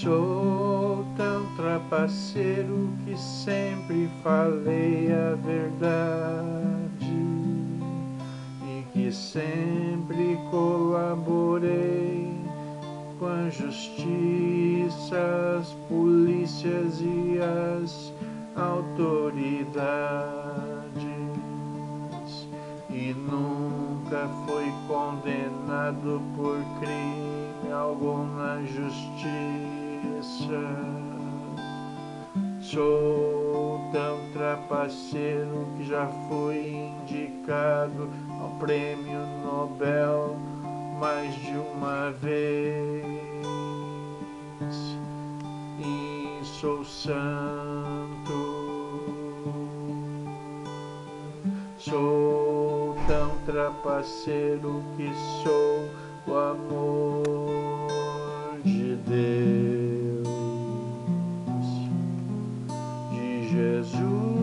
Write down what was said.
Sou tão trapaceiro que sempre falei a verdade e que sempre colaborei com a justiça, as polícias e as autoridades e nunca foi condenado por crime algum na justiça. Sou tão trapaceiro que já fui indicado ao prêmio Nobel mais de uma vez. E sou santo. Sou tão trapaceiro que sou Jesus.